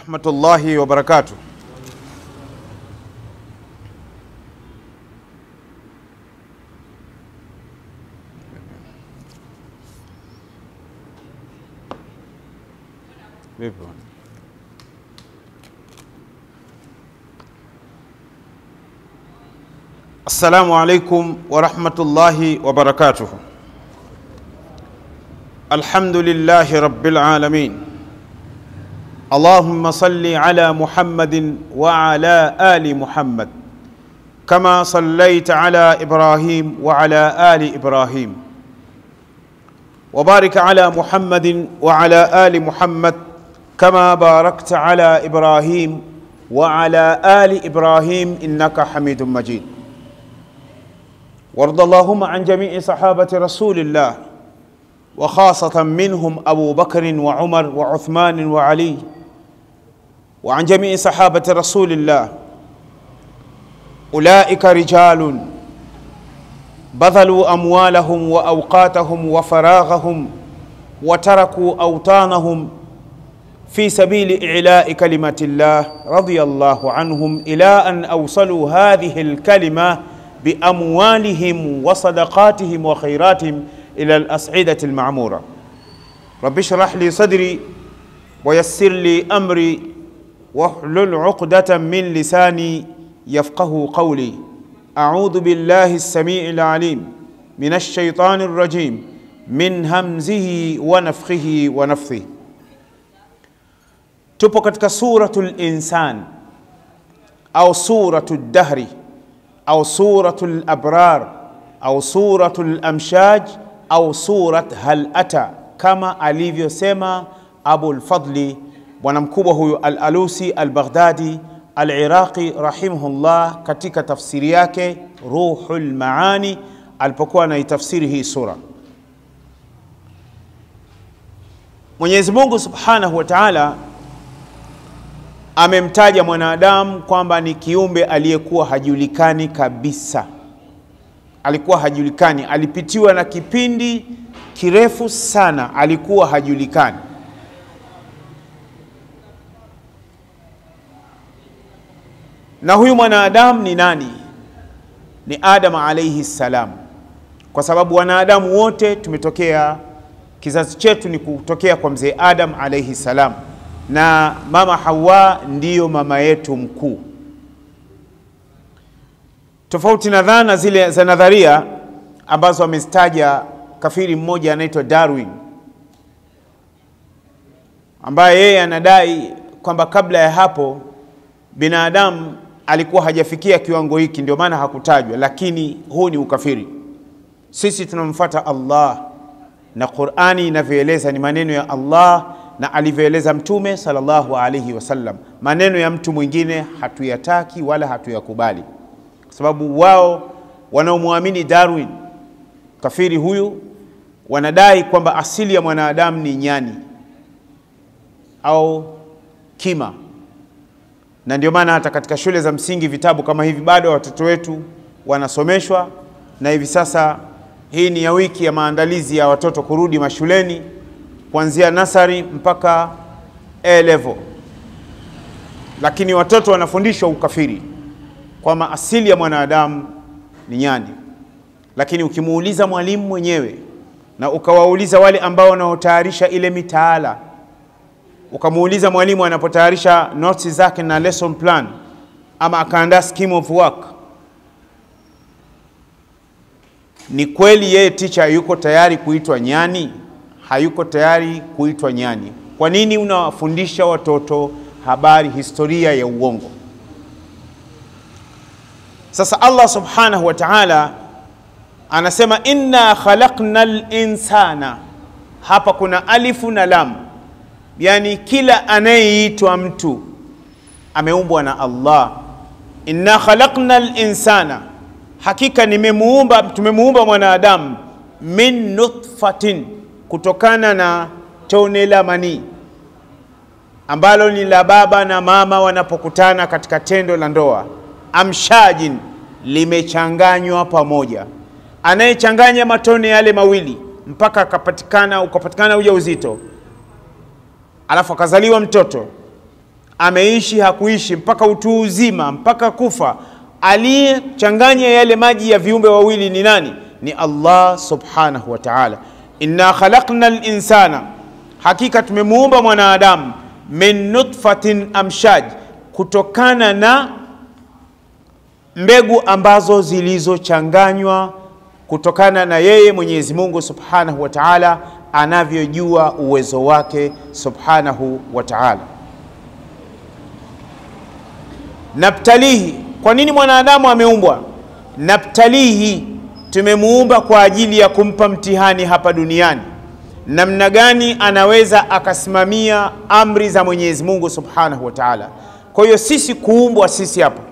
rahmatullahi wa barakatuh. Vipi bwana? Assalamu alaikum wa rahmatullahi wa barakatuh. Alhamdulillahi rabbil alamin. اللهم صل على محمد وعلى آل محمد كما صليت على إبراهيم وعلى آل إبراهيم وبارك على محمد وعلى آل محمد كما باركت على إبراهيم وعلى آل إبراهيم إنك حميد مجيد. وارض اللهم عن جميع صحابة رسول الله وخاصة منهم أبو بكر وعمر وعثمان وعلي وعن جميع صحابة رسول الله. أولئك رجال بذلوا أموالهم وأوقاتهم وفراغهم وتركوا أوطانهم في سبيل إعلاء كلمة الله رضي الله عنهم إلى أن أوصلوا هذه الكلمة بأموالهم وصدقاتهم وخيراتهم إلى الأسعدة المعمورة. رب اشرح لي صدري ويسر لي أمري واحلل عقدة من لساني يفقه قولي أعوذ بالله السميع العليم من الشيطان الرجيم من همزه ونفخه ونفثه tupo katika suratu linsan au suratu ldahri au suratu labrar au suratu lamshaj au surat hal ata kama alivyosema abulfadli bwana mkubwa huyu Al-Alusi Al-Baghdadi Al-Iraqi rahimahullah katika tafsiri yake Ruhul Maani alipokuwa anaitafsiri hii sura. Mwenyezi Mungu Subhanahu wa Ta'ala amemtaja mwanadamu kwamba ni kiumbe aliyekuwa hajulikani kabisa. Alikuwa hajulikani, alipitiwa na kipindi kirefu sana, alikuwa hajulikani. Na huyu mwanadamu ni nani? Ni Adam alaihi salam, kwa sababu wanadamu wote tumetokea, kizazi chetu ni kutokea kwa mzee Adam alaihi salam, na mama Hawa ndiyo mama yetu mkuu. Tofauti na dhana zile za nadharia ambazo amezitaja kafiri mmoja anaitwa Darwin, ambaye yeye anadai kwamba kabla ya hapo binadamu alikuwa hajafikia kiwango hiki, ndio maana hakutajwa, lakini huu ni ukafiri. Sisi tunamfuata Allah na Qur'ani inavyoeleza ni maneno ya Allah na alivyoeleza Mtume sallallahu alaihi wasallam. Maneno ya mtu mwingine hatuyataki wala hatuyakubali, kwa sababu wao wanaomwamini Darwin, kafiri huyu, wanadai kwamba asili ya mwanadamu ni nyani au kima na ndio maana hata katika shule za msingi vitabu kama hivi bado watoto wetu wanasomeshwa, na hivi sasa hii ni ya wiki ya maandalizi ya watoto kurudi mashuleni kuanzia nasari mpaka A level, lakini watoto wanafundishwa ukafiri kwamba asili ya mwanadamu ni nyani. Lakini ukimuuliza mwalimu mwenyewe na ukawauliza wale ambao wanaotayarisha ile mitaala ukamuuliza mwalimu anapotayarisha notes zake na lesson plan ama akaandaa scheme of work, ni kweli yeye teacher yuko tayari kuitwa nyani? Hayuko tayari kuitwa nyani. Kwa nini unawafundisha watoto habari, historia ya uongo? Sasa Allah subhanahu wa ta'ala anasema inna khalaqna insana, hapa kuna alifu na lam yani kila anayeitwa mtu ameumbwa na Allah. inna khalaqna linsana, hakika nimemuumba, tumemuumba mwanadamu min nutfatin, kutokana na tone la manii ambalo ni la baba na mama wanapokutana katika tendo la ndoa. Amshajin, limechanganywa pamoja. Anayechanganya matone yale mawili mpaka akapatikana ukapatikana ujauzito alafu akazaliwa mtoto ameishi hakuishi, mpaka utu uzima, mpaka kufa, aliyechanganya yale maji ya viumbe wawili ni nani? Ni Allah subhanahu wa ta'ala. Inna khalaqna linsana, hakika tumemuumba mwanadamu min nutfatin amshaj, kutokana na mbegu ambazo zilizochanganywa kutokana na yeye Mwenyezi Mungu subhanahu wa ta'ala anavyojua uwezo wake subhanahu wa ta'ala. Nabtalihi, kwa nini mwanadamu ameumbwa? Nabtalihi, tumemuumba kwa ajili ya kumpa mtihani hapa duniani, namna gani anaweza akasimamia amri za Mwenyezi Mungu subhanahu wa ta'ala. Kwa hiyo sisi kuumbwa sisi hapa,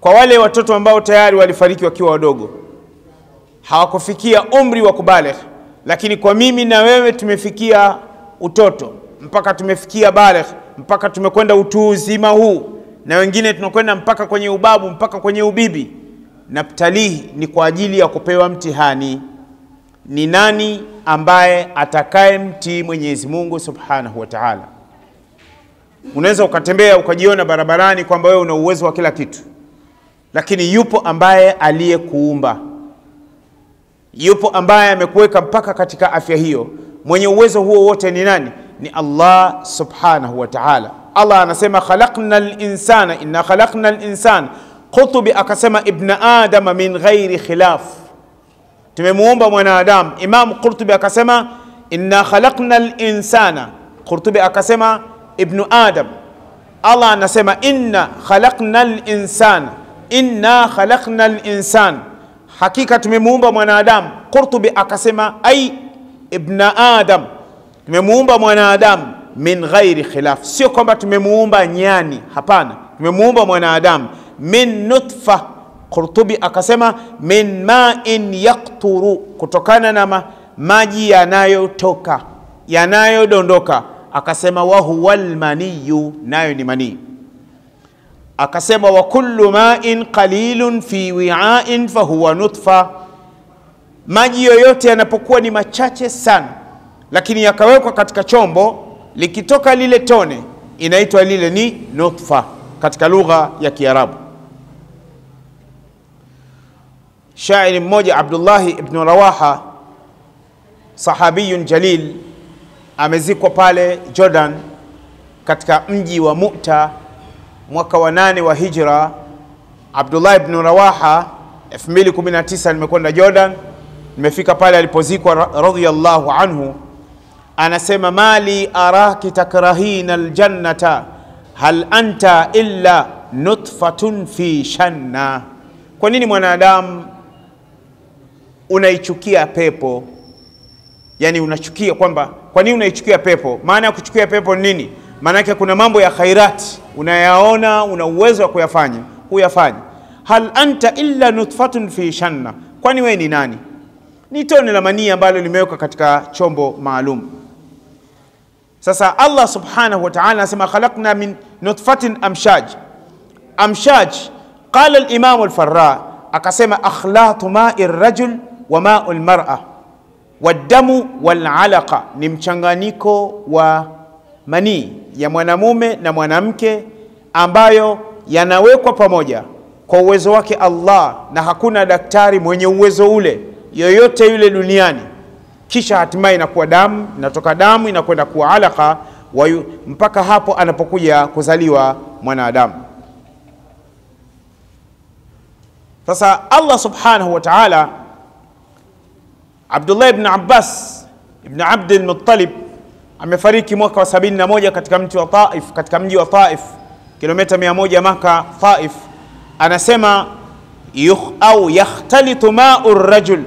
kwa wale watoto ambao tayari walifariki wakiwa wadogo, hawakufikia umri wa kubaligh, lakini kwa mimi na wewe tumefikia utoto mpaka tumefikia baligh, mpaka tumekwenda utu uzima huu na wengine tunakwenda mpaka kwenye ubabu mpaka kwenye ubibi. naftalihi ni kwa ajili ya kupewa mtihani, ni nani ambaye atakaye mtii Mwenyezi Mungu subhanahu wa ta'ala. Unaweza ukatembea ukajiona barabarani kwamba wewe una uwezo wa kila kitu, lakini yupo ambaye aliyekuumba, yupo ambaye amekuweka mpaka katika afya hiyo. Mwenye uwezo huo wote ni nani? Ni Allah subhanahu wa ta'ala. Allah anasema khalaqna linsana, inna khalaqna linsan. Qutubi akasema ibna adama min ghairi khilaf, tumemuumba mwanadamu. Imam Qurtubi akasema inna khalaqna linsana. Qurtubi akasema ibnu adam. Allah anasema inna khalaqna linsana, inna khalaqna linsan, hakika tumemuumba mwanadamu. Qurtubi akasema ai ibna adam, tumemuumba mwanadamu min ghairi khilaf, sio kwamba tumemuumba nyani. Hapana, tumemuumba mwanadamu min nutfa. Qurtubi akasema min main yakturu, kutokana na ma, maji yanayotoka yanayodondoka. Akasema wa huwa lmaniyu, nayo ni manii. Akasema wa kullu main qalilun fi wi'ain fahuwa nutfa, maji yoyote yanapokuwa ni machache sana, lakini yakawekwa katika chombo likitoka lile tone inaitwa lile ni nutfa katika lugha ya Kiarabu. Shairi mmoja Abdullahi ibn Rawaha, sahabiyun jalil, amezikwa pale Jordan katika mji wa Mu'ta mwaka wa nane wa hijra. Abdullah ibn Rawaha, 2019 nimekwenda Jordan, nimefika pale alipozikwa radhiyallahu anhu anasema mali araki takrahina aljannata hal anta illa nutfatun fi shanna. Kwa nini mwanadamu unaichukia pepo? Yani unachukia kwamba, kwa nini unaichukia pepo? Maana ya kuchukia pepo ni nini? Maana yake kuna mambo ya khairati unayaona, una uwezo wa kuyafanya, huyafanya. Hal anta illa nutfatun fi shanna, kwani wewe ni nani? Ni tone la manii ambalo limewekwa katika chombo maalum. Sasa Allah subhanahu wa ta'ala anasema khalaqna min nutfatin amshaj. Amshaj, qala al-Imam al-Farra akasema akhlatu ma'i rajul wa ma'u al-mar'a wadamu wal-alaqa, ni mchanganyiko wa manii ya mwanamume na mwanamke ambayo yanawekwa pamoja kwa uwezo wake Allah, na hakuna daktari mwenye uwezo ule yoyote yule duniani kisha hatimaye inakuwa damu, inatoka damu inakwenda kuwa alaka wayu, mpaka hapo anapokuja kuzaliwa mwanadamu. Sasa Allah subhanahu wa ta'ala, Abdullah ibn Abbas ibn Abdul Muttalib amefariki mwaka wa 71 katika mji wa Taif, katika mji wa Taif kilomita 100 Maka Taif, anasema yukh, au yakhtalitu ma'u rajul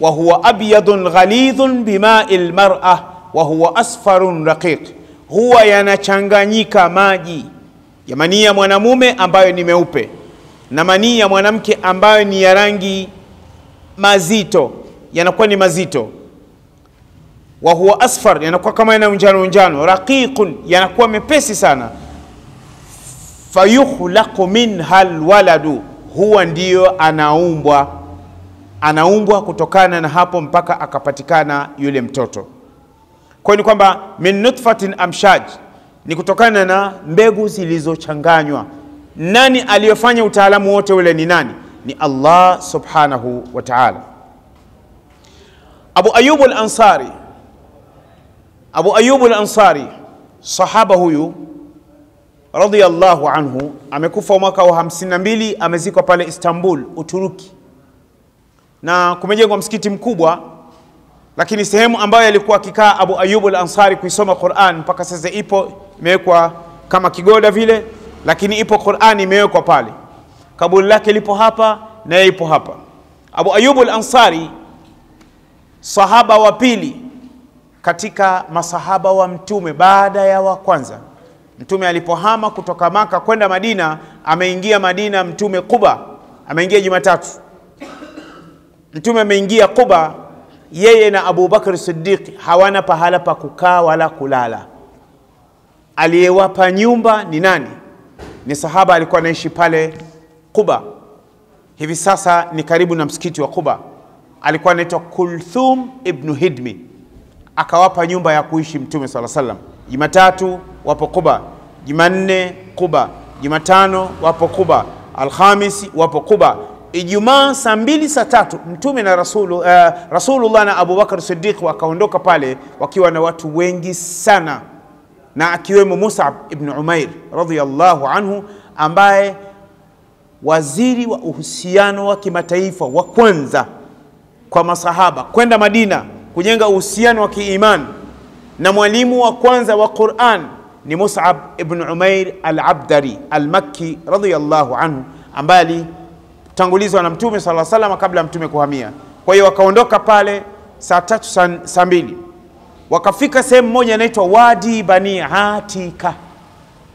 wa huwa abyadun ghalidhun bimai lmar'a wa huwa asfarun raqiq, huwa yanachanganyika maji ya manii ya mwanamume ambayo ni meupe na manii ya mwanamke ambayo ni ya rangi mazito, yanakuwa ni mazito. Wa huwa asfar, yanakuwa kama yana unjano unjano. Raqiqun, yanakuwa mepesi sana. Fayukhlaqu minha alwaladu, huwa ndiyo anaumbwa anaumbwa kutokana na hapo mpaka akapatikana yule mtoto. Kwa ni kwamba min nutfatin amshaj, ni kutokana na mbegu zilizochanganywa. Nani aliyofanya utaalamu wote ule? Ni nani? Ni Allah subhanahu wa ta'ala. Abu Ayyub al-Ansari, Abu Ayyub al-Ansari, sahaba huyu radhiyallahu anhu, amekufa mwaka wa 52, amezikwa pale Istanbul, Uturuki, na kumejengwa msikiti mkubwa lakini sehemu ambayo alikuwa akikaa Abu Ayyub al-Ansari kuisoma Qur'an mpaka sasa ipo imewekwa kama kigoda vile, lakini ipo Qur'an imewekwa pale. Kaburi lake lipo hapa na yeye ipo hapa. Abu Ayyub al-Ansari sahaba wa pili katika masahaba wa Mtume baada ya wa kwanza. Mtume alipohama kutoka Maka kwenda Madina, ameingia Madina Mtume Quba, ameingia Jumatatu. Mtume ameingia Quba yeye na Abu sidiki hawana pahala pa kukaa wala kulala. Aliyewapa nyumba ni nani? Ni sahaba alikuwa anaishi pale Kuba, hivi sasa ni karibu na msikiti wa Quba. Alikuwa anaitwa Kulthum ibnu Hidmi, akawapa nyumba ya kuishi Mtume sala salam. Jumatatu wapo Kuba, Jumanne Kuba, Jumatano wapo Kuba, Alhamisi wapo Kuba, Ijumaa saa mbili saa tatu mtume na rasulu, uh, Rasulullah na Abubakar Siddiq wakaondoka pale wakiwa na watu wengi sana, na akiwemo Musab ibn Umair radhiyallahu anhu ambaye waziri wa uhusiano wa kimataifa wa kwanza kwa masahaba kwenda Madina kujenga uhusiano wa kiimani na mwalimu wa kwanza wa Quran ni Musab ibn Umair al-Abdari al-Makki radhiyallahu anhu ambaye alitangulizwa na mtume sala salama kabla ya mtume kuhamia. Kwa hiyo wakaondoka pale saa tatu saa mbili wakafika sehemu moja inaitwa Wadi Bani Atika,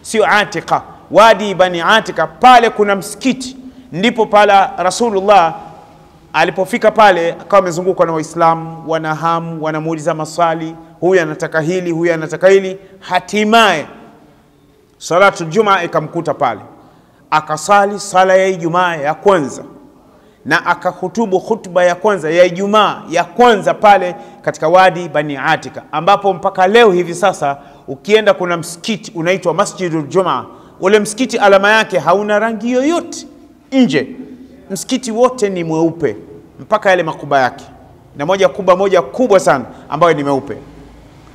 sio Atika, Wadi Bani Atika. Pale kuna msikiti, ndipo pala Rasulullah alipofika pale akawa amezungukwa na Waislamu, wanahamu, wanamuuliza maswali, huyu anataka hili, huyu anataka hili. Hatimaye salatu Jumaa ikamkuta pale akasali sala ya Ijumaa ya kwanza na akahutubu khutba ya kwanza ya Ijumaa ya kwanza pale katika Wadi Bani Atika, ambapo mpaka leo hivi sasa ukienda kuna msikiti unaitwa Masjidul Jumaa. Ule msikiti alama yake hauna rangi yoyote nje, msikiti wote ni mweupe mpaka yale makuba yake, na moja kuba moja kubwa sana ambayo ni meupe.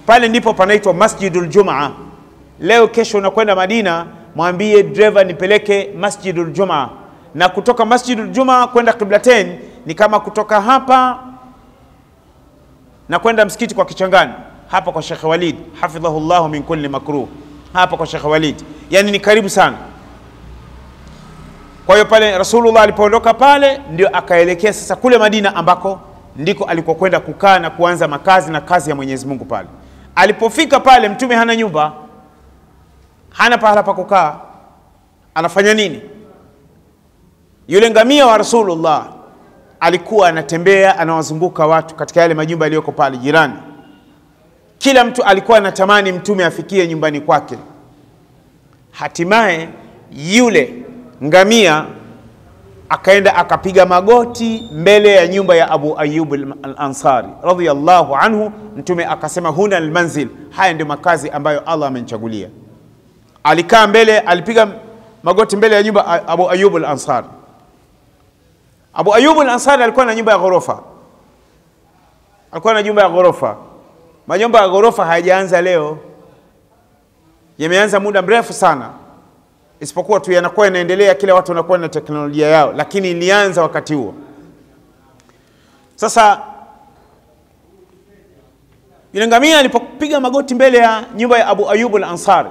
Pale ndipo panaitwa Masjidul Jumaa. Leo kesho unakwenda Madina mwambie dreva nipeleke Masjidul Jumaa, na kutoka Masjidul Jumaa kwenda Qiblatain ni kama kutoka hapa na kwenda msikiti kwa Kichangani hapa kwa Sheikh Walid hafidhahullahu min kulli makruh, hapa kwa shekhe Walid, yani ni karibu sana. Kwa hiyo pale Rasulullah alipoondoka pale ndio akaelekea sasa kule Madina ambako ndiko alikokwenda kukaa na kuanza makazi na kazi ya Mwenyezi Mungu pale. Alipofika pale, mtume hana nyumba hana pahala pa kukaa, anafanya nini? Yule ngamia wa Rasulullah alikuwa anatembea anawazunguka watu katika yale majumba yaliyoko pale jirani. Kila mtu alikuwa anatamani mtume afikie nyumbani kwake. Hatimaye yule ngamia akaenda akapiga magoti mbele ya nyumba ya Abu Ayyub al-Ansari radhiyallahu anhu. Mtume akasema, huna almanzil, haya ndio makazi ambayo Allah amenichagulia alikaa mbele, alipiga magoti mbele ya nyumba Abu Ayyub al-Ansari. Abu Ayyub al-Ansari alikuwa na nyumba ya ghorofa, alikuwa na nyumba ya ghorofa. Majumba ya ghorofa hayajaanza leo, yameanza muda mrefu sana, isipokuwa tu yanakuwa yanaendelea, kila watu wanakuwa na teknolojia yao, lakini ilianza wakati huo. Sasa yule ngamia alipopiga magoti mbele ya nyumba ya Abu Ayyub al-Ansari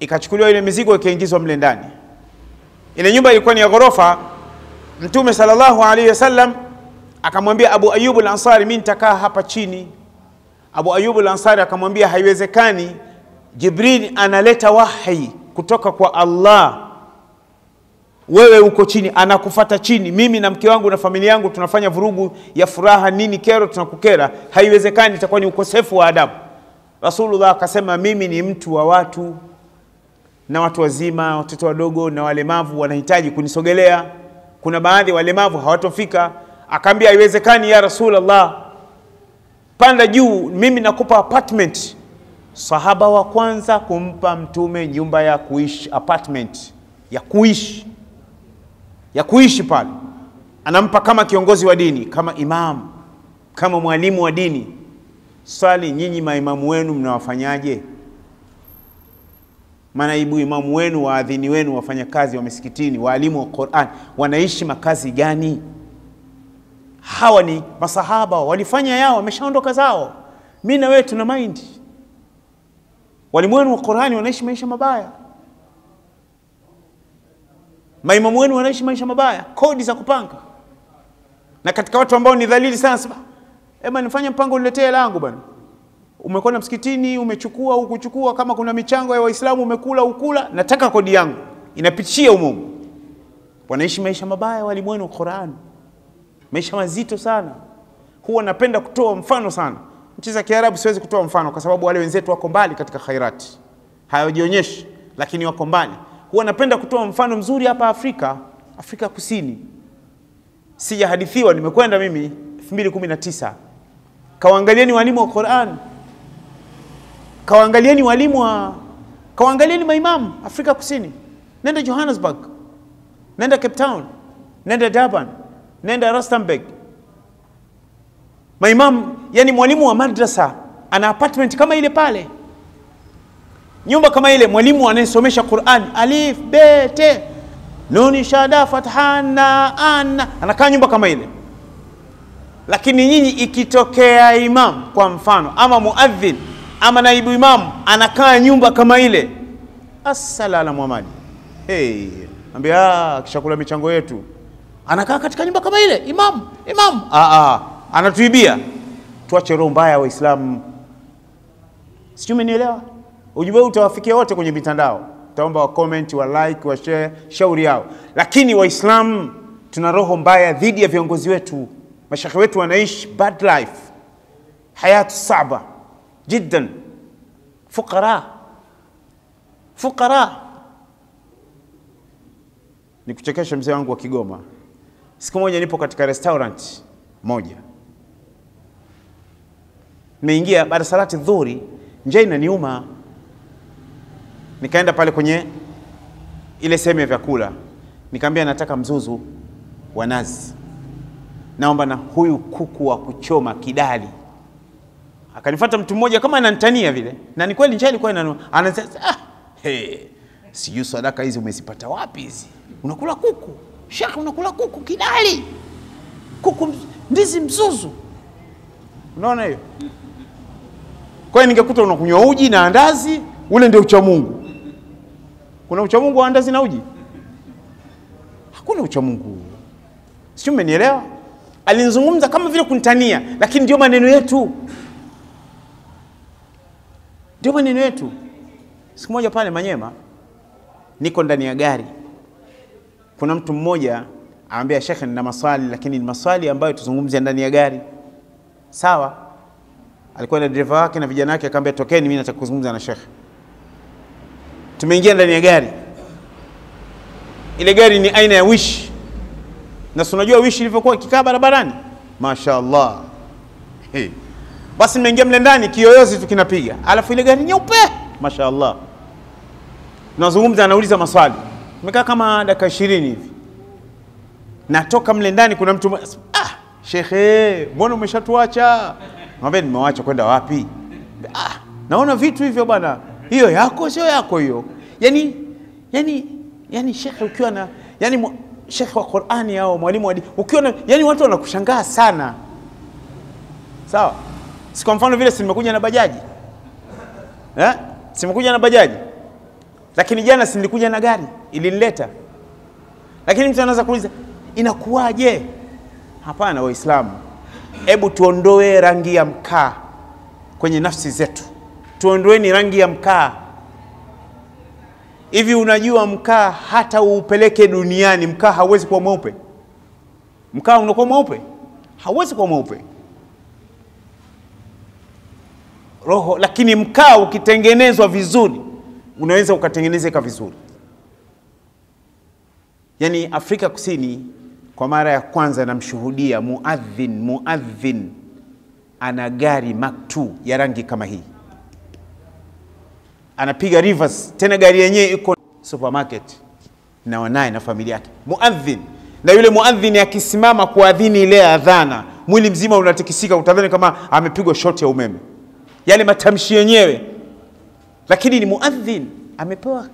ikachukuliwa ile mizigo ikaingizwa mle ndani. Ile nyumba ilikuwa ni ya ghorofa. Mtume sallallahu alaihi wasallam akamwambia Abu Ayyub al-Ansari, mimi nitakaa hapa chini. Abu Ayyub al-Ansari akamwambia, haiwezekani, Jibril analeta wahi kutoka kwa Allah, wewe uko chini, anakufata chini. Mimi na mke wangu na familia yangu tunafanya vurugu ya furaha, nini kero, tunakukera. Haiwezekani, itakuwa ni ukosefu wa adabu. Rasulullah akasema, mimi ni mtu wa watu na watu wazima, watoto wadogo na walemavu wanahitaji kunisogelea. Kuna baadhi walemavu hawatofika. Akaambia haiwezekani ya Rasulullah, panda juu, mimi nakupa apartment sahaba wa kwanza kumpa mtume nyumba ya kuishi, apartment ya kuishi, ya kuishi pale, anampa kama kiongozi wa dini, kama imam, kama mwalimu wa dini. Swali, nyinyi maimamu wenu mnawafanyaje? manaibu imamu wenu, waadhini wenu, wafanyakazi wa misikitini, waalimu wa Qur'an wanaishi makazi gani? Hawa ni masahaba, walifanya yao, wameshaondoka zao. Mi na wewe tuna mind. Walimu wa Qur'ani wanaishi maisha mabaya, maimamu wenu wanaishi maisha mabaya, kodi za kupanga. Na katika watu ambao ni dhalili sana, ema, nifanye mpango niletee hela yangu bwana umekwenda msikitini umechukua ukuchukua, kama kuna michango ya Waislamu umekula ukula, nataka kodi yangu inapitishia umumu. Wanaishi maisha mabaya walimu wenu wa Qur'ani, maisha mazito sana. Huwa napenda kutoa mfano sana. Nchi za Kiarabu siwezi kutoa mfano kwa sababu wale wenzetu wako mbali katika khairati, hawajionyeshi, lakini wako mbali. Huwa napenda kutoa mfano mzuri hapa Afrika, Afrika Kusini. Sijahadithiwa, nimekwenda mimi 2019 kawaangalieni walimu wa Qur'an kawaangalieni walimu wa kawaangalieni maimamu Afrika Kusini. Nenda Johannesburg, nenda Cape Town, nenda Durban, nenda Rustenburg. Maimamu, yani mwalimu wa madrasa ana apartment kama ile pale, nyumba kama ile, mwalimu anayesomesha Qur'an, alif be te nuni shada fathana ana, anakaa nyumba kama ile. Lakini nyinyi ikitokea imam kwa mfano ama muadhin ama naibu imam anakaa nyumba kama ile, assalamu Muhammad, hey, ambia kishakula michango yetu. Anakaa katika nyumba kama ile, imam imam, ah, ah, anatuibia. Tuache roho mbaya Waislamu, sijui umenielewa? Ujumbe huu utawafikia wote kwenye mitandao, utaomba wa comment wa like wa share, shauri yao. Lakini Waislamu tuna roho mbaya dhidi ya viongozi wetu, mashekhe wetu wanaishi bad life, hayatu saba jiddan fuqara fuqara. Ni kuchekesha mzee wangu wa Kigoma. Siku moja nipo katika restaurant moja, nimeingia baada salati dhuhuri, njaa inaniuma, nikaenda pale kwenye ile sehemu ya vyakula, nikamwambia nataka mzuzu wa nazi, naomba na huyu kuku wa kuchoma kidali Akanifuata mtu mmoja kama ananitania vile, na ni kweli njaa ilikuwa inanua. Anasema ah, hey, sijui sadaka hizi umezipata wapi hizi? Unakula kuku shekhe, unakula kuku kidali, kuku ndizi mzuzu. Unaona hiyo? Kwa hiyo ningekuta unakunywa uji na andazi, ule ndio uchamungu. Kuna uchamungu wa andazi na uji? Hakuna uchamungu, sio? umenielewa? Alinizungumza kama vile kunitania, lakini ndio maneno yetu ndio maneno yetu. Siku moja pale Manyema, niko ndani ya gari, kuna mtu mmoja anambia, shekhe, nina maswali lakini ni maswali ambayo tuzungumze ndani ya gari. Sawa. Alikuwa na dereva wake na vijana wake, akamwambia tokeni, mimi nataka kuzungumza na shekhe. Tumeingia ndani ya gari, ile gari ni aina ya Wish, na si unajua Wish ilivyokuwa ikikaa barabarani, mashaallah hey. Basi nimeingia mle ndani, kiyoyozi tu kinapiga, alafu ile gari nyeupe, mashaallah. Nazungumza, anauliza maswali, nimekaa kama dakika ishirini hivi. Natoka mle ndani, kuna mtu ah, shekhe, mbona umeshatuacha? Mwambie nimewacha kwenda wapi? Ah, naona vitu hivyo bwana, hiyo yako sio yako hiyo. Yani, yani, yani shekhe ukiwa na yani shekhe wa Qur'ani au mwalimu wa ukiwa na yani, watu wanakushangaa sana, sawa Si kwa mfano vile simekuja na bajaji eh? Simekuja na bajaji, lakini jana silikuja na gari ilinileta. Lakini mtu anaweza kuuliza inakuwaje? Hapana, Waislamu, hebu tuondoe rangi ya mkaa kwenye nafsi zetu, tuondoeni rangi ya mkaa. Hivi unajua mkaa hata uupeleke duniani, mkaa hauwezi kuwa mweupe. Mkaa unakuwa mweupe? Hauwezi kuwa mweupe roho lakini mkaa ukitengenezwa vizuri unaweza ukatengenezeka vizuri. Yaani Afrika Kusini kwa mara ya kwanza namshuhudia muadhin, muadhin. Ana gari Mark II ya rangi kama hii. anapiga reverse, tena gari yenyewe iko supermarket na wanaye na familia yake, muadhin. Na yule muadhin akisimama kuadhini ile adhana, mwili mzima unatikisika, utadhani kama amepigwa shoti ya umeme, yale matamshi yenyewe, lakini ni muadhin. Amepewa.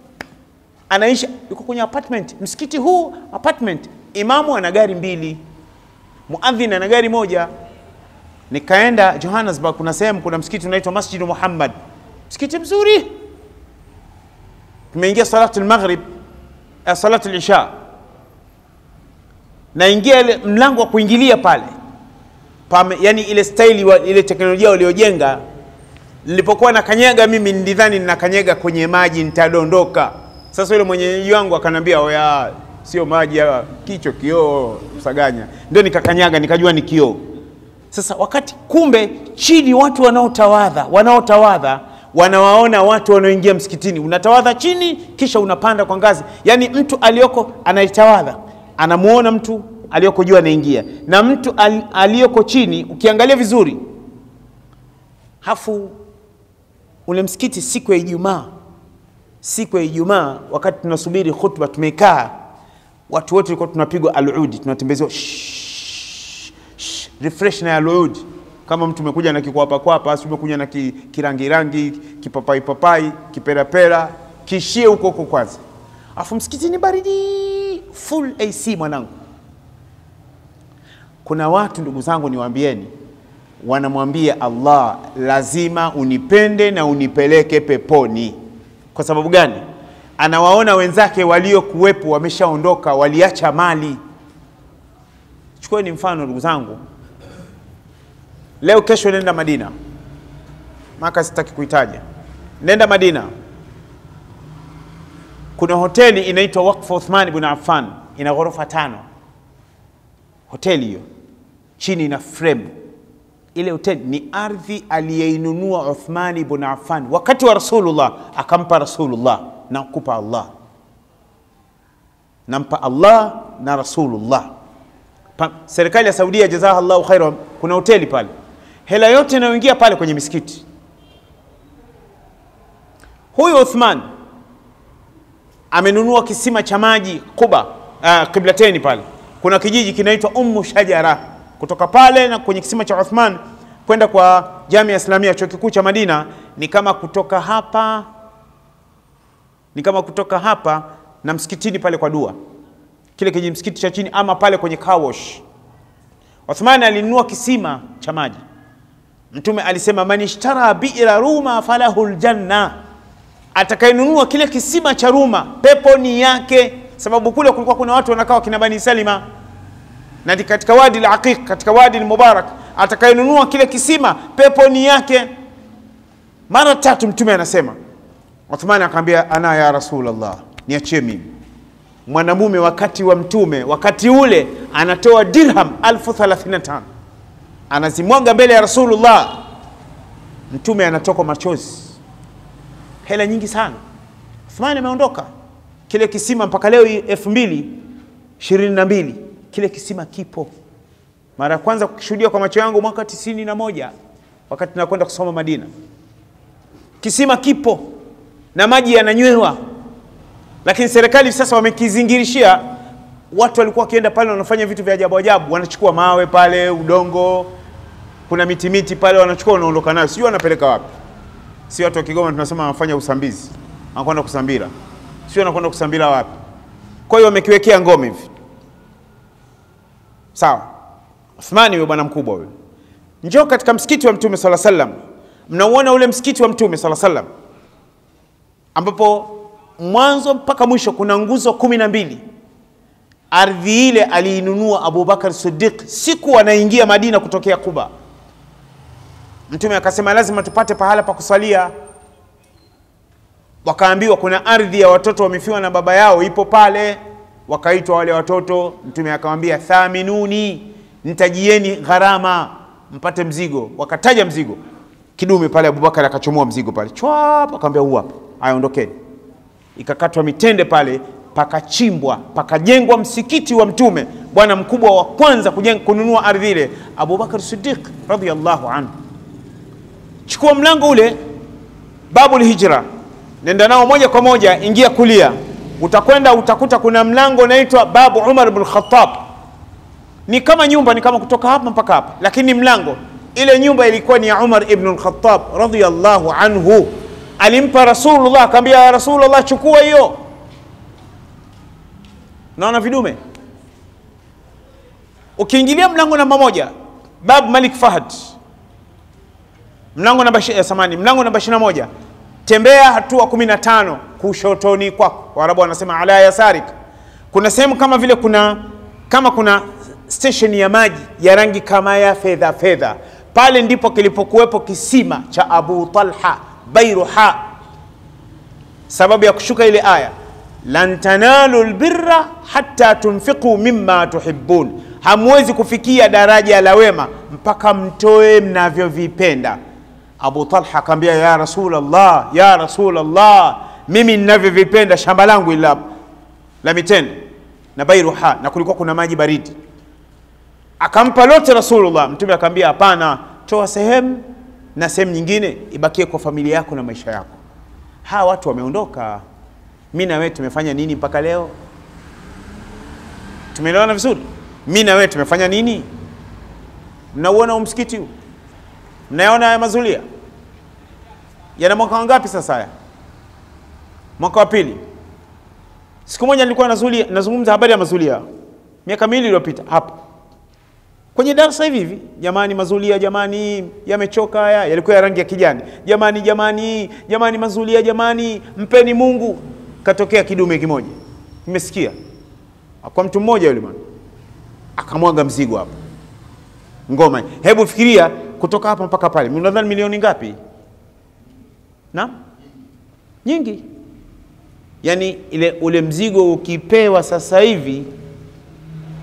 Anaishi yuko kwenye apartment, msikiti huu apartment. Imamu ana gari mbili, muadhin ana gari moja. Nikaenda Johannesburg, kuna sehemu kuna msikiti unaitwa Masjid Muhammad, msikiti mzuri. Tumeingia salatu al-maghrib, uh, salatu al-isha, naingia ile mlango wa kuingilia pale pame, yani ile staili wa, ile teknolojia waliojenga. Nilipokuwa nakanyaga mimi nilidhani ninakanyaga kwenye maji nitadondoka. Sasa yule mwenyeji wangu akanambia, oya, sio maji ya kicho kioo Msaganya. Ndio nikakanyaga nikajua ni kioo. Sasa wakati kumbe chini watu wanaotawadha wanaotawadha wanawaona watu wanaoingia msikitini, unatawadha chini kisha unapanda kwa ngazi. Yaani mtu aliyoko anaitawadha anamuona mtu aliyoko juu anaingia, na mtu al, aliyoko chini ukiangalia vizuri, hafu ule msikiti siku ya Ijumaa siku ya Ijumaa wakati tunasubiri khutba, tumekaa watu wote tulikuwa tunapigwa aludi, tunatembezewa refresh na aludi. Kama mtu umekuja na kikwapa kwapa, si umekuja na ki, kirangi rangi, kipapai papai, kiperapera, kishie huko huko kwanza. Afu msikiti ni baridi, full AC mwanangu. Kuna watu ndugu zangu, niwaambieni, wanamwambia Allah, lazima unipende na unipeleke peponi. Kwa sababu gani? Anawaona wenzake waliokuwepo wameshaondoka, waliacha mali. Chukueni mfano ndugu zangu, leo kesho nenda Madina, maka sitaki kuitaja, nenda Madina, kuna hoteli inaitwa Wakfu Uthman bin Affan, ina ghorofa tano. Hoteli hiyo. Chini ina frame. Ile hoteli ni ardhi aliyeinunua Uthmani bin Affan wakati wa Rasulullah, akampa Rasulullah na kupa Allah, nampa Allah na Rasulullah. Serikali ya Saudia jazaha Allahu khairan, kuna hoteli pale, hela yote inayoingia pale kwenye misikiti. Huyu Uthman amenunua kisima cha maji Kuba, uh, Kiblateni pale, kuna kijiji kinaitwa Ummu Shajara kutoka pale na kwenye kisima cha Uthman kwenda kwa Jamia Islamia chuo kikuu cha Madina ni kama kutoka hapa ni kama kutoka hapa na msikitini pale kwa dua kile kenye msikiti cha chini ama pale kwenye kawosh. Uthman alinunua kisima cha maji. Mtume alisema man ishtara bi'ra ruma falahu aljanna, atakayenunua kile kisima cha Ruma pepo ni yake, sababu kule kulikuwa kuna watu wanakaa wakina Bani Salima na katika wadi al-Aqiq, katika wadi al-Mubarak, atakayenunua kile kisima pepo ni yake. Mara tatu Mtume anasema. Uthman akamwambia, ana ya Rasulullah, niachie mimi. Mwanamume wakati wa Mtume wakati ule anatoa dirham elfu anazimwaga mbele ya Rasulullah. Mtume anatoka machozi, hela nyingi sana. Uthman ameondoka, kile kisima mpaka leo elfu mbili ishirini na mbili kile kisima kipo. Mara ya kwanza kukishuhudia kwa macho yangu mwaka tisini na moja wakati nakwenda kusoma Madina. Kisima kipo na maji yananywewa, lakini serikali sasa wamekizingirishia. Watu walikuwa wakienda pale wanafanya vitu vya ajabu ajabu, wanachukua mawe pale, udongo, kuna miti miti pale, wanachukua wanaondoka nayo, sijui wanapeleka wapi. Si watu wa Kigoma tunasema wanafanya usambizi, wanakwenda kusambira, sio wanakwenda kusambira wapi? Kwa hiyo wamekiwekea ngome hivi Sawa, Uthmani huyo bwana mkubwa huyo, njoo katika msikiti wa Mtume sala sallam. Mnauona ule msikiti wa Mtume sala sallam, ambapo mwanzo mpaka mwisho kuna nguzo kumi na mbili. Ardhi ile aliinunua Abubakar Siddiq siku anaingia Madina kutokea Kuba. Mtume akasema lazima tupate pahala pa kusalia. Wakaambiwa kuna ardhi ya watoto wamefiwa na baba yao ipo pale wakaitwa wale watoto. Mtume akawambia thaminuni, ntajieni gharama mpate mzigo. Wakataja mzigo kidume pale, Abubakar akachomua mzigo pale chwap, akamwambia huu hapa, haya ondokeni. Ikakatwa mitende pale, pakachimbwa, pakajengwa msikiti wa Mtume, bwana mkubwa wa kwanza kujenga kununua ardhi ile, Abubakar Siddiq radhiyallahu anhu. Chukua mlango ule, babul hijra, nenda nao moja kwa moja, ingia kulia, utakwenda utakuta kuna mlango unaitwa babu Umar ibn Khattab. Ni kama nyumba, ni kama kutoka hapa mpaka hapa, lakini mlango, ile nyumba ilikuwa ni ya Umar ibn al-Khattab radhiyallahu anhu. Alimpa Rasulullah, akamwambia ya Rasulullah, chukua hiyo. Naona vidume. Ukiingilia mlango namba moja, Bab Malik Fahad, mlango namba eh, samani, mlango namba 21 tembea hatua 15 kushotoni kwako. Waarabu wanasema ala yasarik. Kuna sehemu kama vile kuna kama kuna station ya maji ya rangi kama ya fedha fedha, pale ndipo kilipokuwepo kisima cha Abu Talha Bairuha. Sababu ya kushuka ile aya lan tanalu lbirra hatta tunfiqu mima tuhibun hamwezi kufikia daraja la wema mpaka mtoe mnavyovipenda. Abu Talha akamwambia ya Rasulullah, ya Rasulullah, mimi ninavyovipenda shamba langu ila la mitende na Bairuha, na kulikuwa kuna maji baridi. Akampa lote Rasulullah. Mtume akamwambia hapana, toa sehemu na sehemu nyingine ibakie kwa familia yako na maisha yako. Hawa watu wameondoka, mi na wewe tumefanya nini mpaka leo? Tumeelewana vizuri? Mi na wewe tumefanya nini? Mnauona huu msikiti huu? Mnayaona haya mazulia yana mwaka wangapi sasa? Haya mwaka wa pili. Siku moja nilikuwa nazungumza habari ya mazulia miaka miwili iliyopita hapa kwenye darasa hivi hivi, jamani, mazulia jamani, yamechoka haya, yalikuwa ya rangi ya kijani, jamani, jamani, jamani, mazulia jamani, mpeni Mungu. Katokea kidume kimoja, nimesikia kwa mtu mmoja yule bwana akamwaga mzigo hapo ngoma. Hebu fikiria kutoka hapa mpaka pale, unadhani milioni ngapi? Na nyingi. Yani ile ule mzigo ukipewa sasa hivi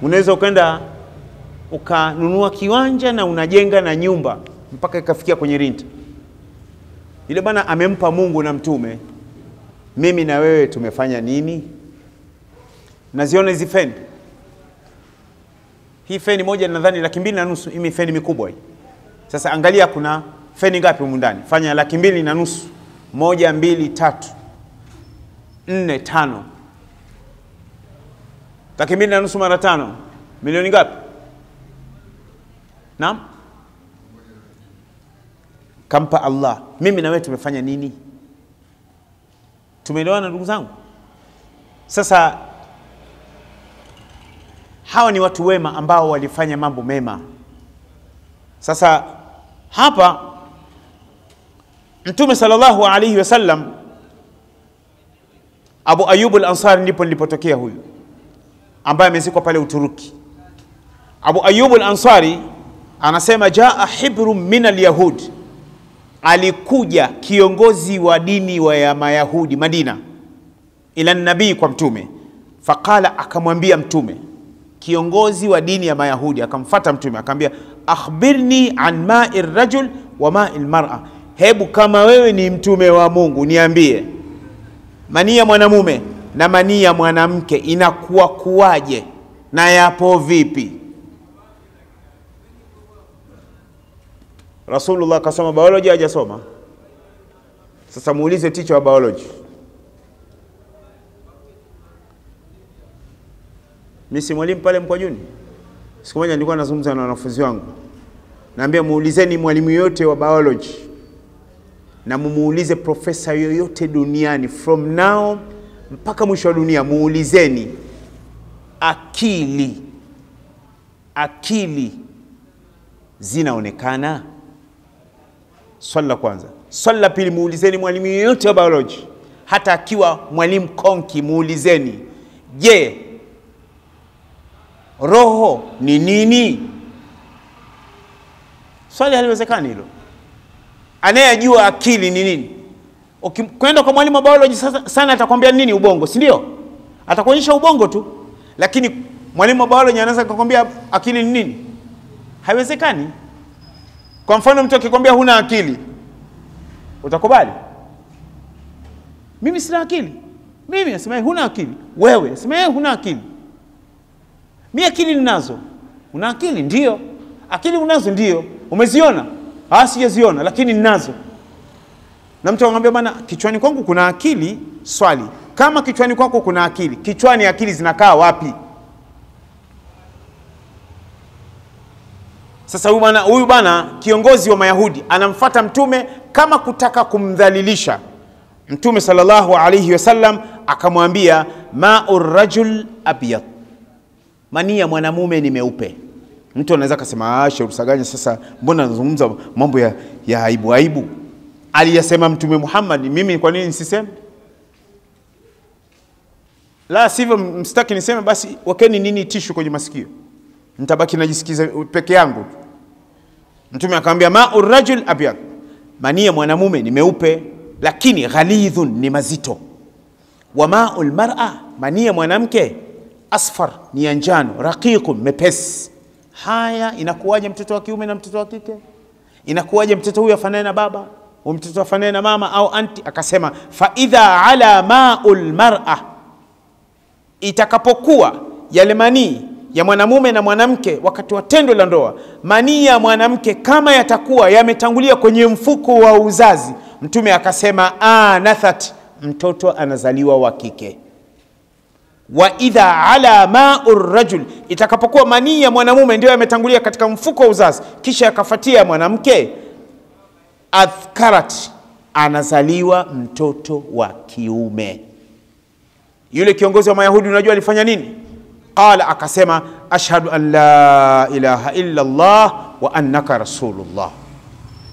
unaweza ukaenda ukanunua kiwanja na unajenga na nyumba mpaka ikafikia kwenye rinta. Yule bwana amempa Mungu na mtume. Mimi na wewe tumefanya nini? Naziona hizi feni, hii feni moja nadhani laki mbili na nusu. Hii feni mikubwa hii. Sasa angalia, kuna feni ngapi humu ndani? Fanya laki mbili na nusu, moja, mbili, tatu, nne, tano. Laki mbili na nusu mara tano, milioni ngapi? Naam, kampa Allah. Mimi na wewe tumefanya nini? Tumeelewana ndugu zangu? Sasa hawa ni watu wema ambao walifanya mambo mema. Sasa hapa Mtume sallallahu alaihi wasallam, Abu Ayyub al-Ansari ndipo nilipotokea huyu ambaye amezikwa pale Uturuki. Abu Ayyub al-Ansari anasema jaa hibru min al-yahud, alikuja kiongozi wa dini wa ya Mayahudi Madina, ila nabii, kwa Mtume. Faqala, akamwambia Mtume, kiongozi wa dini ya Mayahudi akamfata Mtume akamwambia, akhbirni an mai rajul wa mai lmara, hebu kama wewe ni mtume wa Mungu niambie manii ya mwanamume na manii ya mwanamke inakuwa kuwaje na yapo vipi? Rasulullah kasoma biology, hajasoma. Sasa muulize teacher wa biology. Mimi si mwalimu pale Mkwajuni. Siku moja nilikuwa nazungumza na wanafunzi wangu, naambia muulizeni mwalimu yoyote wa biology na mumuulize profesa yoyote duniani from now mpaka mwisho wa dunia, muulizeni akili, akili zinaonekana? Swali la kwanza. Swali la pili, muulizeni mwalimu yoyote wa biology, hata akiwa mwalimu konki, muulizeni, je, roho ni nini? Swali haliwezekani hilo. Anayejua akili ni nini, ukikwenda kwa mwalimu wa biology sana, atakwambia nini? Ubongo, si ndio? Atakuonyesha ubongo tu, lakini mwalimu wa biology anaweza kukwambia akili ni nini? Haiwezekani. Kwa mfano, mtu akikwambia huna akili, utakubali? Mimi sina akili, mimi nasema huna akili, wewe nasema huna akili mi akili ninazo. Una akili? Ndio. Akili unazo? Ndio. Umeziona? Ah, sijaziona, lakini ninazo. na mtu anamwambia bana, kichwani kwangu kuna akili. Swali, kama kichwani kwako kuna akili, kichwani akili zinakaa wapi? Sasa huyu bwana huyu bwana kiongozi wa Mayahudi anamfata mtume kama kutaka kumdhalilisha mtume sallallahu alayhi wasallam, akamwambia mau rajul abyad, mani ya mwanamume ni meupe. Mtu anaweza akasema Sheikh Rusaganya, sasa mbona anazungumza mambo ya, ya aibu aibu? Aliyasema Mtume Muhammad, mimi kwa nini nisiseme? La sivyo, msitaki niseme, basi wakeni nini tishu kwenye masikio, nitabaki najisikiza peke yangu. Mtume akamwambia mau rajul abyad, mania mwanamume ni meupe, lakini ghalidhun, ni mazito. Wa mau lmara, mania mwanamke asfar, ni ya njano, raqiqun, mepesi. Haya, inakuwaje mtoto wa kiume na mtoto wa kike? Inakuwaje mtoto huyu afanane na baba, huyu mtoto afanane na mama au anti? Akasema fa idha ala mau lmara, itakapokuwa yale manii ya mwanamume na mwanamke wakati wa tendo la ndoa, manii ya mwanamke kama yatakuwa yametangulia kwenye mfuko wa uzazi, Mtume akasema anathat, mtoto anazaliwa wa kike. Wa idha ala mau rajul, itakapokuwa manii ya mwanamume ndio yametangulia katika mfuko wa uzazi, kisha yakafuatia ya mwanamke, adhkarat, anazaliwa mtoto wa kiume. Yule kiongozi wa Mayahudi unajua alifanya nini? Qala, akasema ashhadu an la ilaha illa Allah wa annaka rasulullah,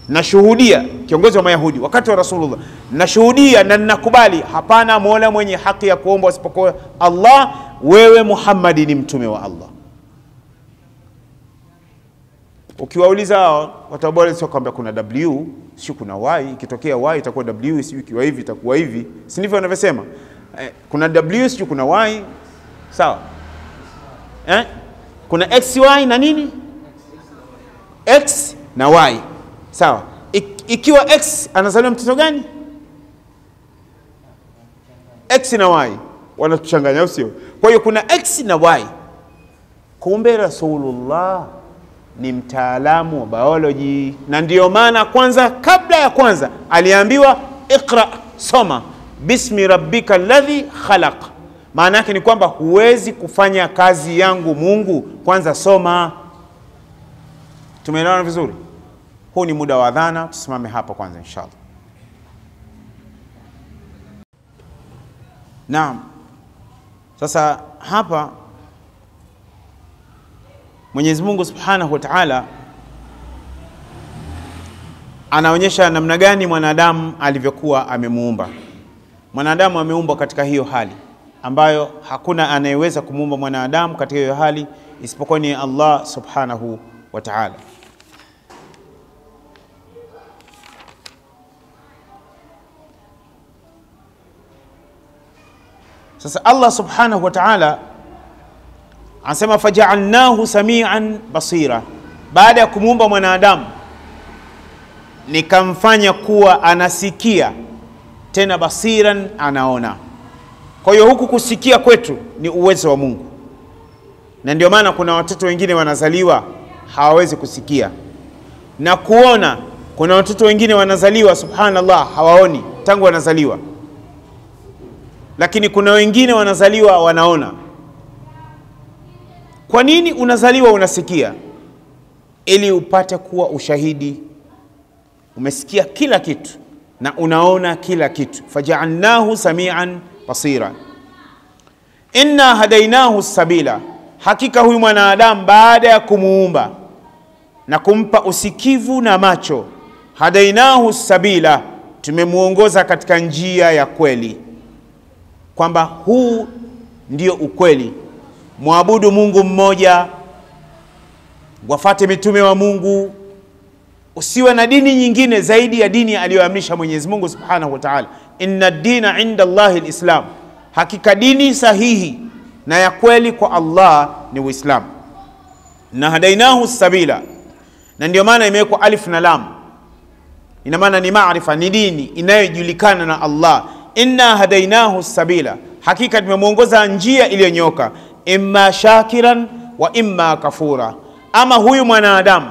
nashuhudia. Kiongozi wa Mayahudi wakati wa Rasulullah, nashuhudia na ninakubali, hapana mola mwenye haki ya kuomba asipokuwa Allah, wewe Muhammadi ni mtume wa Allah. Ukiwauliza hao watabora, sio kwamba kuna w sio kuna y, ikitokea y itakuwa w, sio ikiwa hivi itakuwa hivi, si ndivyo wanavyosema? Eh, kuna w sio kuna y, sawa eh? kuna xy na nini x na y sawa. Ik, ikiwa x anazaliwa mtoto gani? x na y wanatuchanganya, sio? Kwa hiyo kuna x na y. Kumbe Rasulullah ni mtaalamu wa biology, na ndiyo maana kwanza, kabla ya kwanza aliambiwa iqra, soma bismi rabbika ladhi khalaq maana yake ni kwamba huwezi kufanya kazi yangu Mungu, kwanza soma. Tumeelewana vizuri? Huu ni muda wa dhana, tusimame hapa kwanza inshallah. Naam, sasa hapa Mwenyezi Mungu Subhanahu wa Ta'ala anaonyesha namna gani mwanadamu alivyokuwa amemuumba. Mwanadamu ameumbwa katika hiyo hali ambayo hakuna anayeweza kumuumba mwanadamu katika hiyo hali isipokuwa ni Allah subhanahu wa ta'ala. Sasa Allah subhanahu wa ta'ala anasema faja'alnahu samian basira, baada ya kumuumba mwanadamu nikamfanya kuwa anasikia tena basiran, anaona kwa hiyo huku kusikia kwetu ni uwezo wa Mungu, na ndio maana kuna watoto wengine wanazaliwa hawawezi kusikia, na kuona. Kuna watoto wengine wanazaliwa subhanallah, hawaoni tangu wanazaliwa, lakini kuna wengine wanazaliwa wanaona. Kwa nini unazaliwa unasikia? Ili upate kuwa ushahidi, umesikia kila kitu na unaona kila kitu. fajaalnahu samian basira. Inna hadainahu sabila, hakika huyu mwanadamu baada ya kumuumba na kumpa usikivu na macho, hadainahu sabila, tumemwongoza katika njia ya kweli, kwamba huu ndio ukweli, mwabudu Mungu mmoja, wafate mitume wa Mungu, usiwe na dini nyingine zaidi ya dini aliyoamrisha Mwenyezi Mungu Subhanahu wa Ta'ala. Inna dina inda Allahi lislam, hakika dini sahihi na ya kweli kwa Allah ni Uislamu. Na hadainahu sabila, na ndio maana imewekwa alif na lam, ina maana ni maarifa, ni dini inayojulikana na Allah. Inna hadainahu sabila, hakika tumemwongoza njia iliyonyoka, imma shakiran wa imma kafura. Ama huyu mwanadamu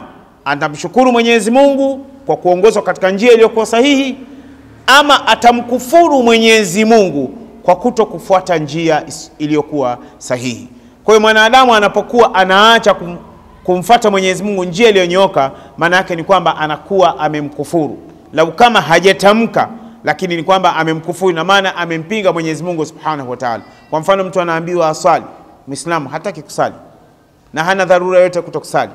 atamshukuru Mwenyezi Mungu kwa kuongozwa katika njia iliyokuwa sahihi ama atamkufuru Mwenyezi Mungu kwa kuto kufuata njia iliyokuwa sahihi. Kwa hiyo mwanadamu anapokuwa anaacha kum, kumfuata Mwenyezi Mungu njia iliyonyooka, maana yake ni kwamba anakuwa amemkufuru, lau kama hajatamka, lakini ni kwamba amemkufuru, na maana amempinga Mwenyezi Mungu Subhanahu wa Ta'ala. Kwa mfano, mtu anaambiwa aswali, Muislamu hataki kusali na hana dharura yote kutokusali.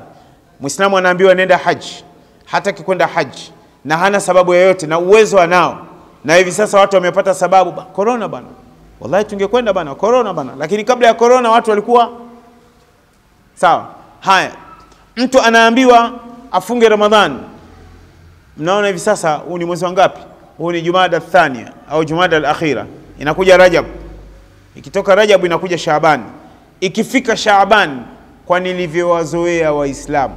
Muislamu anaambiwa nenda haji, hataki kwenda haji na hana sababu yoyote, na uwezo anao, na hivi sasa watu wamepata sababu, "Ba- corona bana, wallahi tungekwenda bana, corona bana. Lakini kabla ya corona watu walikuwa sawa. Haya, mtu anaambiwa afunge Ramadhani. Mnaona hivi sasa, huu ni mwezi wangapi? Huu ni Jumada Thania au Jumada al-Akhira, inakuja Rajab. Ikitoka Rajab inakuja Shaaban. Ikifika Shaaban, kwa nilivyowazoea Waislamu,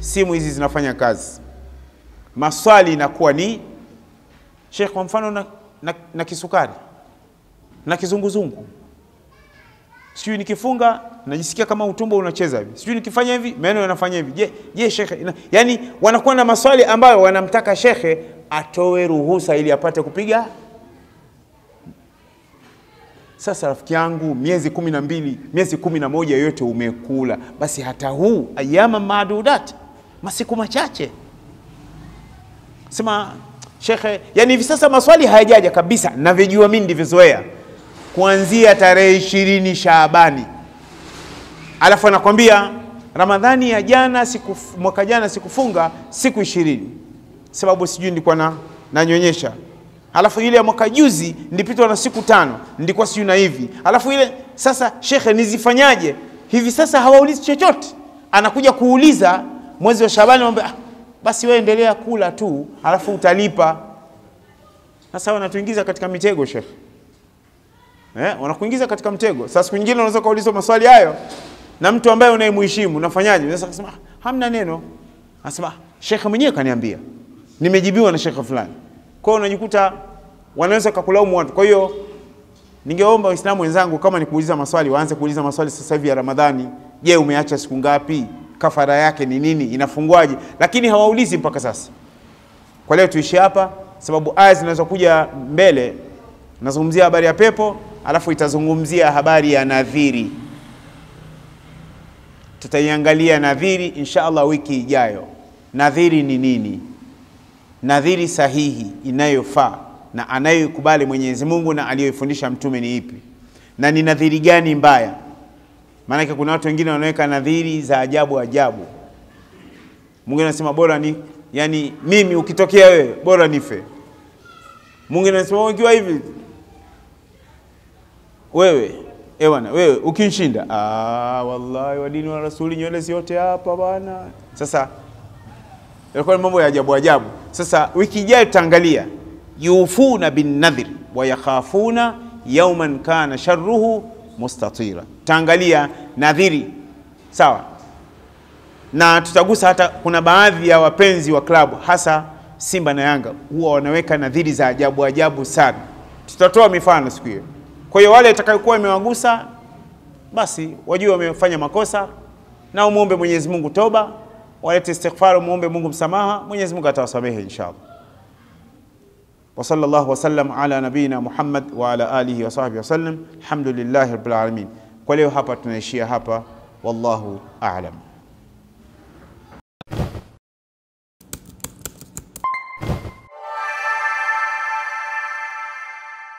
simu hizi zinafanya kazi, maswali inakuwa ni Sheikh, kwa mfano na, na, na kisukari na kizunguzungu, sijui nikifunga najisikia kama utumbo unacheza hivi, sijui nikifanya hivi meno yanafanya hivi. Je, je shekhe, ina- yani wanakuwa na maswali ambayo wanamtaka shekhe atoe ruhusa ili apate kupiga sasa rafiki yangu, miezi kumi na mbili miezi kumi na moja yote umekula, basi hata huu ayama madudat, masiku machache. Sema shekhe, yani hivi sasa maswali hayajaja kabisa, navyojua mimi ndivyozoea, kuanzia tarehe ishirini Shaabani, alafu anakwambia Ramadhani ya jana siku, mwaka jana sikufunga siku ishirini. Sababu sijui nilikuwa na nanyonyesha. Alafu ile ya mwaka juzi nilipitwa na siku tano nilikuwa sijui na hivi. Alafu ile sasa shekhe nizifanyaje? Hivi sasa hawaulizi chochote. Anakuja kuuliza mwezi wa Shaabani, ah, basi wewe endelea kula tu alafu utalipa. Sasa wanatuingiza katika mitego shekhe eh, wanakuingiza katika mtego. Sasa siku nyingine unaweza kuulizwa maswali hayo na mtu ambaye unayemheshimu unafanyaje? Unaweza kusema "Ah, hamna neno. Anasema "Ah, shekhe mwenyewe kaniambia nimejibiwa na shekhe fulani. Kwa hiyo unajikuta wanaweza kakulaumu watu. Kwa hiyo ningeomba waislamu wenzangu kama nikuuliza maswali waanze kuuliza maswali sasa hivi ya ramadhani. Je umeacha siku ngapi kafara yake ni nini inafungwaje lakini hawaulizi mpaka sasa. Kwa leo tuishi hapa sababu aya zinazokuja mbele nazungumzia habari ya pepo alafu itazungumzia habari ya nadhiri. Tutaiangalia nadhiri insha allah wiki ijayo. Nadhiri ni nini? Nadhiri sahihi inayofaa na anayoikubali Mwenyezi Mungu na aliyoifundisha mtume ni ipi, na ni nadhiri gani mbaya? Maanake kuna watu wengine wanaweka nadhiri za ajabu ajabu. Mwingine anasema bora ni yani, mimi ukitokea wewe bora nife. Mwingine anasema ukiwa hivi wewe ewana wewe ukinshinda, ah, wallahi wa dini wa rasuli nywele zote hapa bwana. Sasa yalikuwa ni mambo ya ajabu ajabu. Sasa wiki ijayo tutaangalia yufuna bin nadhir wa yakhafuna yauman kana sharruhu mustatira. Tutaangalia nadhiri, sawa, na tutagusa hata, kuna baadhi ya wapenzi wa klabu hasa Simba na Yanga huwa wanaweka nadhiri za ajabu ajabu sana. Tutatoa mifano siku hiyo. Kwa hiyo wale itakayokuwa imewagusa basi wajue wamefanya makosa, na umwombe Mwenyezi Mungu toba walete istighfar, muombe Mungu msamaha, Mwenyezi Mungu atawasamehe inshallah. Wa sallallahu wasallam ala nabiyina Muhammad wa ala alihi wa sahbihi wasallam. Alhamdulillahi rabbil alamin. Kwa leo hapa tunaishia hapa, wallahu a'lam.